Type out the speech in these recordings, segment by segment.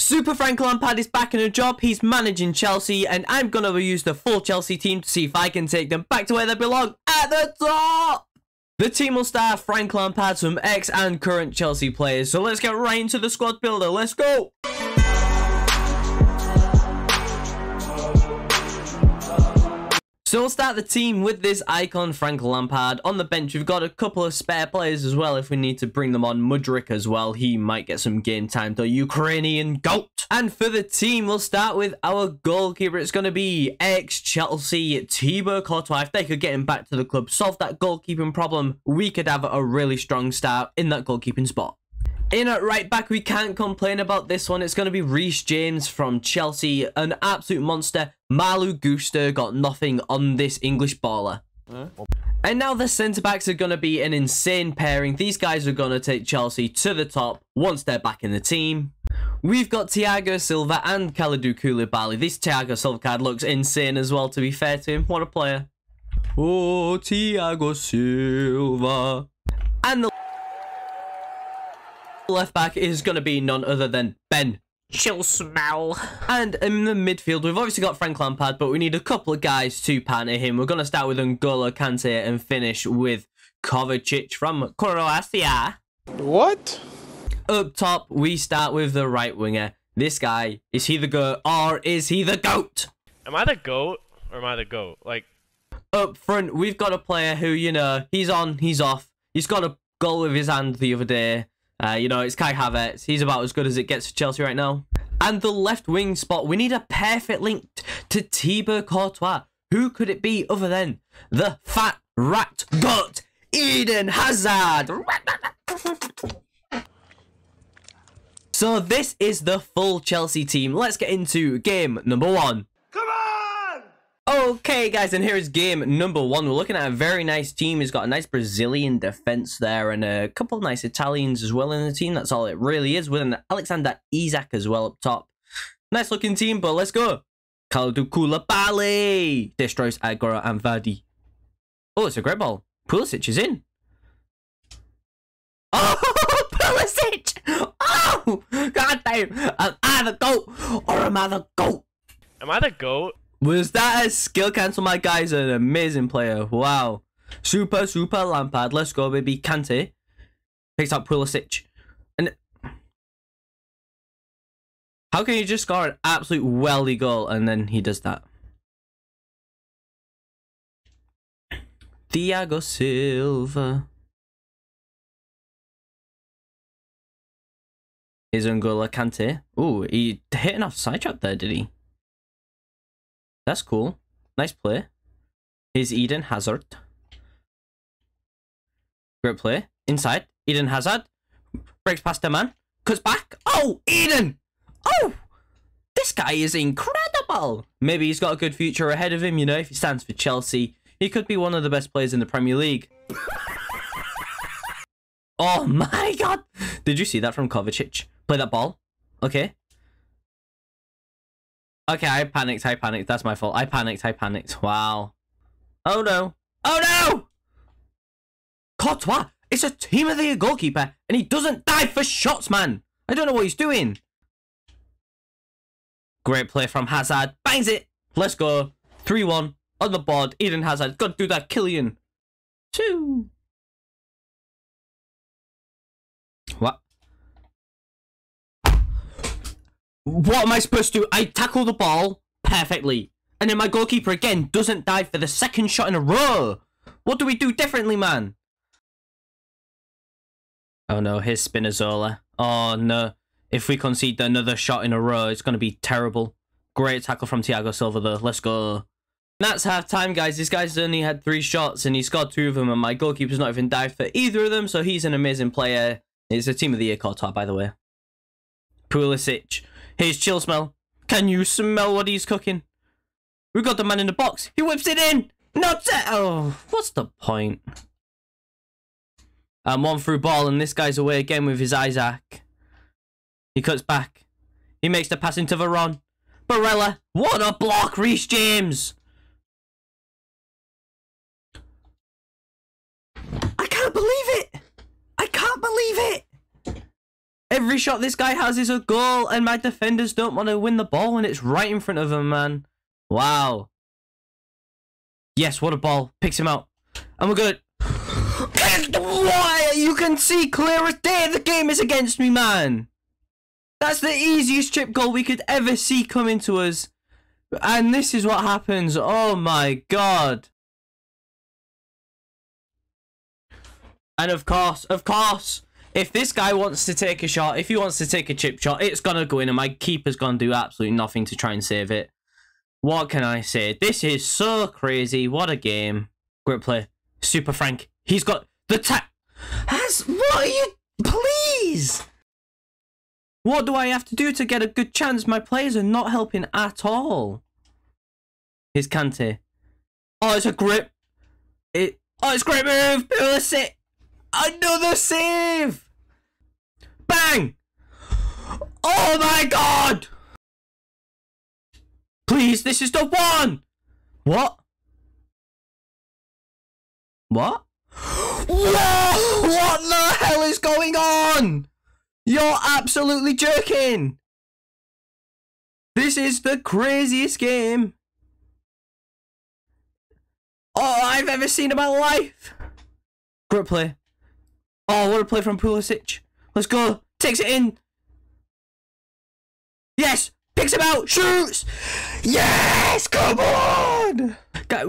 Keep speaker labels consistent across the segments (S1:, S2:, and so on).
S1: Super Frank Lampard is back in a job. He's managing Chelsea, and I'm going to use the full Chelsea team to see if I can take them back to where they belong at the top. The team will star Frank Lampard, some ex and current Chelsea players. So let's get right into the squad builder. Let's go. So we'll start the team with this icon, Frank Lampard. On the bench, we've got a couple of spare players as well if we need to bring them on. Mudryk as well. He might get some game time, the Ukrainian GOAT. And for the team, we'll start with our goalkeeper. It's going to be ex-Chelsea Thibaut Courtois. If they could get him back to the club, solve that goalkeeping problem, we could have a really strong start in that goalkeeping spot. In at right back, we can't complain about this one. It's going to be Reece James from Chelsea, an absolute monster. Malo Gusto got nothing on this English baller. And now the centre backs are going to be an insane pairing. These guys are going to take Chelsea to the top once they're back in the team. We've got Thiago Silva and Kalidou Koulibaly. This Thiago Silva card looks insane as well, to be fair to him. What a player. Oh, Thiago Silva. And the left back is going to be none other than Ben chill smell. And in the midfield, we've obviously got Frank Lampard, but we need a couple of guys to partner him. We're going to start with N'Golo Kante and finish with Kovacic from Croatia.
S2: What?
S1: Up top, we start with the right winger. This guy, is he the GOAT or is he the GOAT?
S3: Am I the goat or am I the goat? Like,
S1: Up front, we've got a player who, you know, he's on, he's off. He's got a goal with his hand the other day. Uh, you know, it's Kai Havertz. He's about as good as it gets for Chelsea right now. And the left wing spot, we need a perfect link to Thibaut Courtois. Who could it be other than the fat rat goat, Eden Hazard? So this is the full Chelsea team. Let's get into game number one. Okay, guys, and here is game number one. We're looking at a very nice team. He's got a nice Brazilian defense there and a couple of nice Italians as well in the team. That's all it really is, with an Alexander Isak as well up top. Nice looking team, but let's go. Kalidou Koulibaly destroys Aguero and Vardy. Oh, it's a great ball. Pulisic is in. Oh, Pulisic! Oh, god damn! Am I the goat or am I the goat?
S3: am I the goat?
S1: Was that a skill cancel? My guy's an amazing player. Wow. Super, super Lampard. Let's go, baby. Kante. Picks up Pulisic. And how can you just score an absolute welly goal and then he does that? Thiago Silva. Is N'Golo Kante. Ooh, he hit an offside trap there, did he? That's cool. Nice play. Here's Eden Hazard. Great play. Inside. Eden Hazard. Breaks past the man. Cuts back. Oh, Eden! Oh! This guy is incredible! Maybe he's got a good future ahead of him, you know, if he stands for Chelsea. He could be one of the best players in the Premier League. oh my god! Did you see that from Kovacic? Play that ball. Okay. Okay, I panicked, I panicked. That's my fault. I panicked, I panicked. Wow. Oh no. Oh no! Courtois is a team of the goalkeeper and he doesn't dive for shots, man. I don't know what he's doing. Great play from Hazard. Bangs it. Let's go. 3-1 on the board. Eden Hazard. Got to do that. Killian. Two. What? What am I supposed to do? I tackle the ball perfectly. And then my goalkeeper again doesn't dive for the second shot in a row. What do we do differently, man? Oh no, here's Spinazzola. Oh no. If we concede another shot in a row, it's going to be terrible. Great tackle from Thiago Silva though. Let's go. That's half time, guys. This guy's only had three shots and he scored two of them, and my goalkeeper's not even dived for either of them, so he's an amazing player. It's a team of the year Courtois, by the way. Pulisic. Here's Chill Smell. Can you smell what he's cooking? We got the man in the box. He whips it in. Not it. Oh, what's the point? And one through ball, and this guy's away again with his Isak. He cuts back. He makes the pass into Veron. Barella. What a block, Reece James. I can't believe it. I can't believe it. Every shot this guy has is a goal, and my defenders don't want to win the ball when it's right in front of them, man. Wow. Yes, what a ball. Picks him out. And we're good. Why? You can see clear as day the game is against me, man. That's the easiest chip goal we could ever see coming to us. And this is what happens. Oh my god. And of course, of course, if this guy wants to take a shot, if he wants to take a chip shot, it's going to go in and my keeper's going to do absolutely nothing to try and save it. What can I say? This is so crazy. What a game. Great play. Super Frank. He's got the tap. Has what are you? Please. What do I have to do to get a good chance? My players are not helping at all. Here's Kante. Oh, it's a grip. It. Oh, it's a great move. Pulisic. Another save. Bang. Oh my god. Please, this is the one. What? What? Whoa! What the hell is going on? You're absolutely jerking! This is the craziest game oh, I've ever seen in my life! Great play. Oh, what a play from Pulisic. Let's go. Takes it in. Yes! Picks him out! Shoots! Yes! Come on!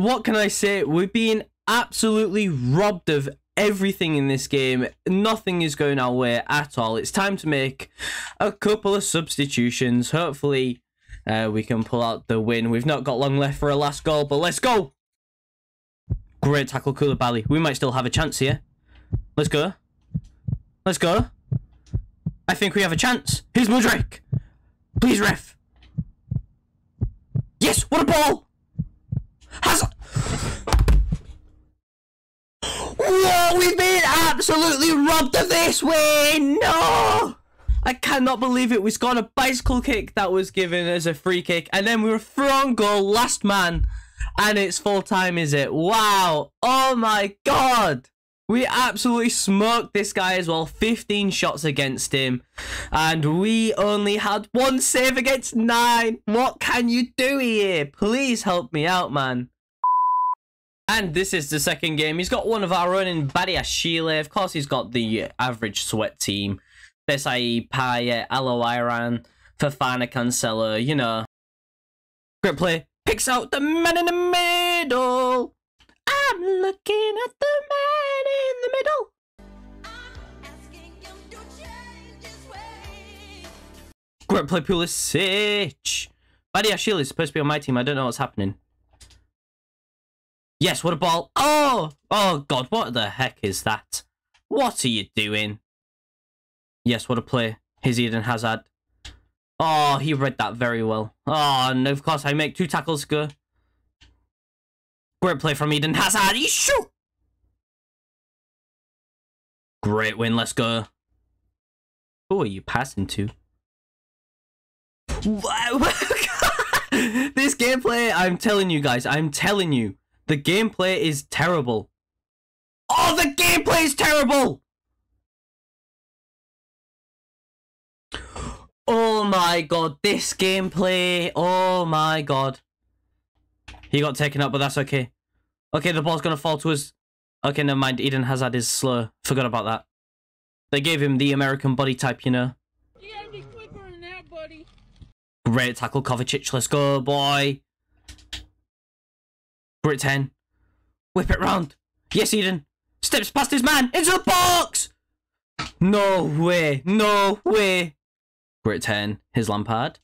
S1: What can I say? We're being absolutely robbed of everything in this game. Nothing is going our way at all. It's time to make a couple of substitutions. Hopefully, uh, we can pull out the win. We've not got long left for a last goal, but let's go. Great tackle, Koulibaly. We might still have a chance here. Let's go. Let's go. I think we have a chance. Here's Mudryk. Please, ref. Yes, what a ball! Whoa, we've been absolutely robbed of this win! No! I cannot believe it. We scored a bicycle kick that was given as a free kick, and then we were thrown goal, last man, and it's full time, is it? Wow! Oh my god! We absolutely smoked this guy as well. 15 shots against him. And we only had one save against nine. What can you do here? Please help me out, man. And this is the second game. He's got one of our own in Badiashile. Of course, he's got the average sweat team. Besai, Payet, Aloiran, Fofana Cancelo, you know. Great play. Picks out the man in the middle. I'm looking at the man Great play, Pulisic. Badiashile is supposed to be on my team. I don't know what's happening. Yes, what a ball. Oh! Oh, God, what the heck is that? What are you doing? Yes, what a play. His Eden Hazard. Oh, he read that very well. Oh, and of course I make two tackles go. Great play from Eden Hazard. He shoot! Great win, let's go. Who are you passing to? this gameplay, I'm telling you guys, I'm telling you. The gameplay is terrible. Oh, the gameplay is terrible! Oh my god, this gameplay. Oh my god. He got taken up, but that's okay. Okay, the ball's gonna fall to us. Okay, never mind. Eden Hazard is slow. Forgot about that. They gave him the American body type, you know.
S2: You gotta be quicker than that, buddy.
S1: Great tackle, Kovacic. Let's go, boy. Great 10. Whip it round. Yes, Eden. Steps past his man. Into the box! No way. No way. Great 10. His Lampard.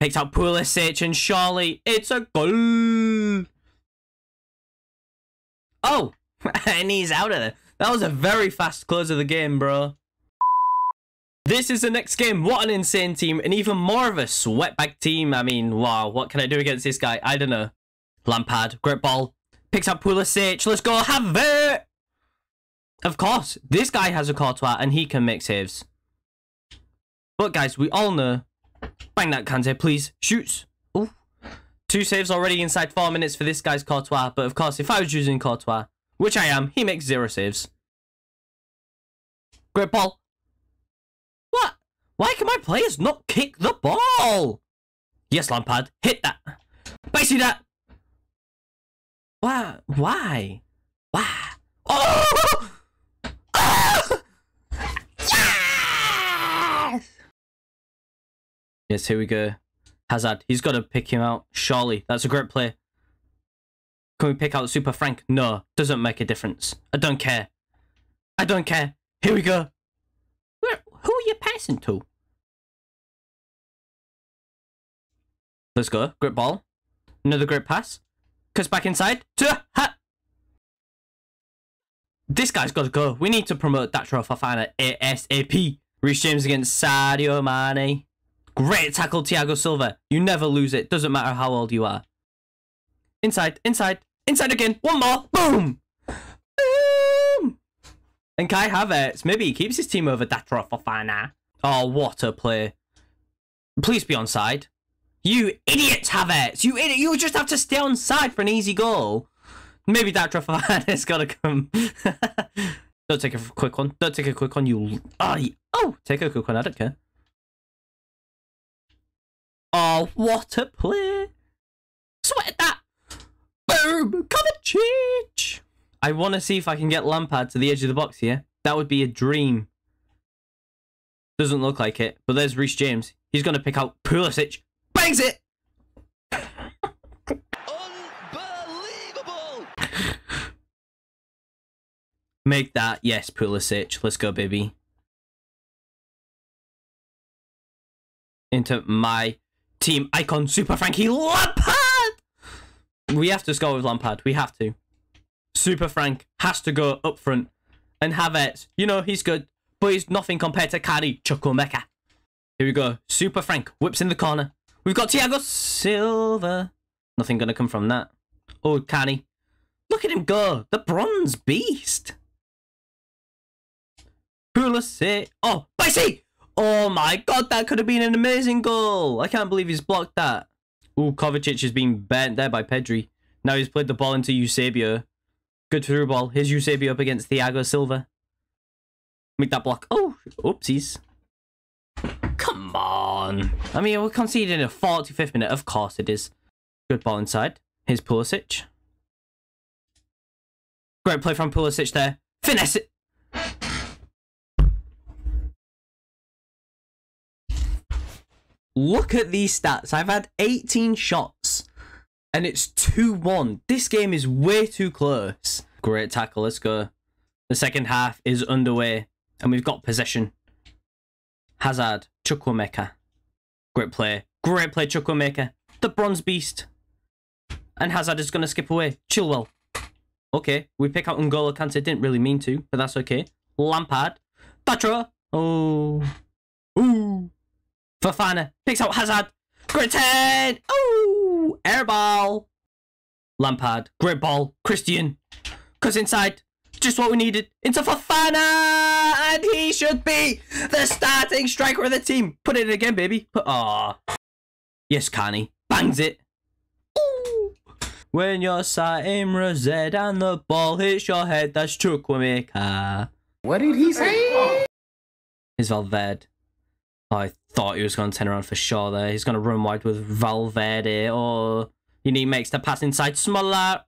S1: Picked up Pulisic and Charlie. It's a goal. Oh, and he's out of there. That was a very fast close of the game, bro. This is the next game. What an insane team. And even more of a sweatbag team. I mean, wow. What can I do against this guy? I don't know. Lampard. Great ball. Picks up Pulisic. Let's go. Have it. Of course. This guy has a Courtois and he can make saves. But guys, we all know. Bang that Kante, please. Shoots. Ooh. Two saves already inside four minutes for this guy's Courtois. But of course, if I was using Courtois, which I am, he makes zero saves. Great ball. Why can my players not kick the ball? Yes, Lampard, hit that. Basically that. Why? Why? Why? Oh! Yes! Yes, here we go. Hazard, he's got to pick him out. Surely, that's a great play. Can we pick out Super Frank? No, doesn't make a difference. I don't care. I don't care. Here we go. Where? Who are you passing to? Let's go. Great ball. Another great pass. Cuts back inside. To ha. This guy's got to go. We need to promote Datro Fofana ASAP. Reece James against Sadio Mane. Great tackle, Thiago Silva. You never lose it. Doesn't matter how old you are. Inside, inside, inside again. One more. Boom. Boom. And Kai Havertz, maybe he keeps his team over Datro Fofana. Oh, what a play. Please be on side. You idiot, Havertz! You idiot! You just have to stay on side for an easy goal. Maybe that has got to come. don't take a quick one. Don't take a quick one. You. Oh, oh, take a quick one. I don't care. Oh, what a play! Sweat that! Boom! Kovacic! I want to see if I can get Lampard to the edge of the box here. That would be a dream. Doesn't look like it, but there's Reece James. He's going to pick out Pulisic. Bangs it!
S4: Unbelievable!
S1: Make that, yes, Pulisic. Let's go, baby. Into my team icon, Super Frankie Lampard! We have to score with Lampard. We have to. Super Frank has to go up front. And Havertz, you know, he's good, but he's nothing compared to Carney Chukwuemeka. Here we go. Super Frank whips in the corner. We've got Thiago Silva. Nothing gonna come from that. Oh, Canny. Look at him go. The bronze beast. Pulisic. Oh, Bicey! Oh my god, that could have been an amazing goal. I can't believe he's blocked that. Ooh, Kovacic has been bent there by Pedri. Now he's played the ball into Eusebio. Good through ball. Here's Eusebio up against Thiago Silva. Make that block. Oh, oopsies. On. I mean, we're conceding in a 45th minute. Of course it is. Good ball inside. Here's Pulisic. Great play from Pulisic there. Finesse it. Look at these stats. I've had 18 shots and it's 2-1. This game is way too close. Great tackle. Let's go. The second half is underway and we've got possession. Hazard, Chukwuemeka. Great play. Great play, Chukwuemeka. The bronze beast. And Hazard is going to skip away. Chilwell. Okay, we pick out N'Golo Kante. Didn't really mean to, but that's okay. Lampard. Thatcher. Oh. Ooh. Fofana picks out Hazard. Great head. Ooh. Airball. Lampard. Great ball. Christian. Cuts inside. Just what we needed. Into Fofana! And he should be the starting striker of the team. Put it in again, baby. Put Aw. Yes, Carney. Bangs it. Ooh. When you're sat in Rosette and the ball hits your head, that's Chukwuemeka.
S4: What did he say?
S1: Here's Valverde. Oh, I thought he was going to turn around for sure there. He's going to run wide with Valverde. Oh, he makes the pass inside. Smaller.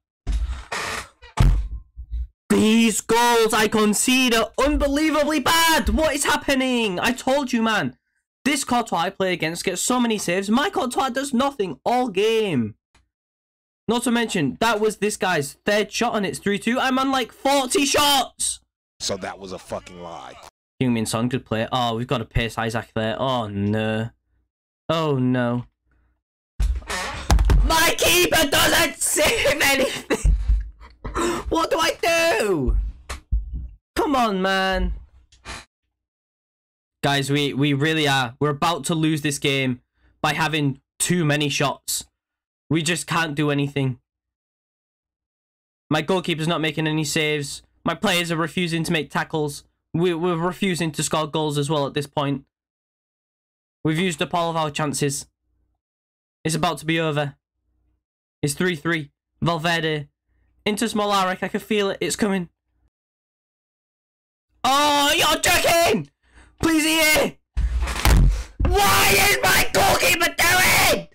S1: These goals I concede are unbelievably bad. What is happening? I told you, man. This Courtois I play against gets so many saves. My Courtois does nothing all game. Not to mention, that was this guy's third shot and it's 3-2. I'm on like 40 shots.
S4: So that was a fucking lie.
S1: Heung-Min Son, good play. Oh, we've got to pace Isak there. Oh, no. Oh, no. My keeper doesn't save anything. what do I do? Come on, man. Guys, we, we really are. We're about to lose this game by having too many shots. We just can't do anything. My goalkeeper's not making any saves. My players are refusing to make tackles. We, we're refusing to score goals as well at this point. We've used up all of our chances. It's about to be over. It's 3-3. Valverde. Into Smolarek. I can feel it. It's coming. Oh, you're joking! Please, EA! Why is my goalkeeper doing?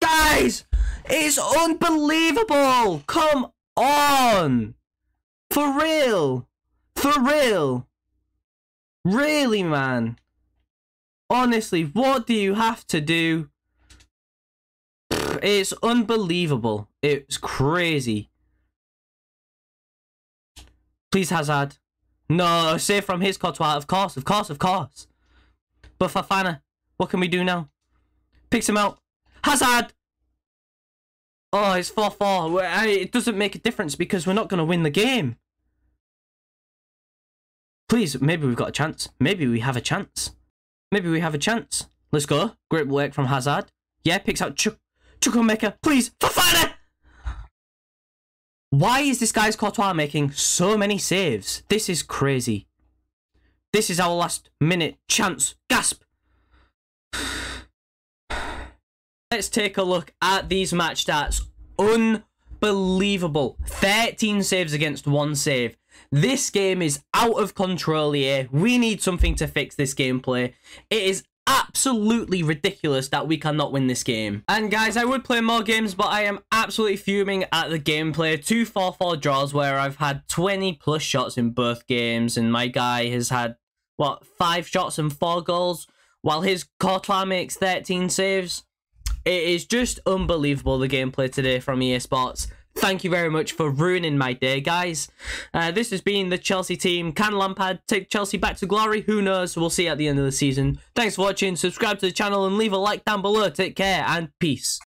S1: Guys, it's unbelievable. Come on. For real. For real. Really, man. Honestly, what do you have to do? It's unbelievable. It's crazy. Please, Hazard. No, save from his Courtois. Of course, of course, of course. But Fofana, what can we do now? Picks him out. Hazard! Oh, it's 4-4. It doesn't make a difference because we're not going to win the game. Please, maybe we've got a chance. Maybe we have a chance. Maybe we have a chance. Let's go. Great work from Hazard. Yeah, picks out Chuk Chukwuemeka. Please, Fofana! Why is this guy's Courtois making so many saves? This is crazy. This is our last minute chance. Gasp! Let's take a look at these match stats. Unbelievable. 13 saves against one save. This game is out of control here. We need something to fix this gameplay. It is absolutely ridiculous that we cannot win this game. And guys, I would play more games, but I am absolutely fuming at the gameplay. Two 4-4 draws where I've had 20 plus shots in both games, and my guy has had, what, 5 shots and 4 goals, while his Courtois makes 13 saves. It is just unbelievable, the gameplay today from EA Sports. Thank you very much for ruining my day, guys. Uh, this has been the Chelsea team. Can Lampard take Chelsea back to glory? Who knows? We'll see at the end of the season. Thanks for watching. Subscribe to the channel and leave a like down below. Take care and peace.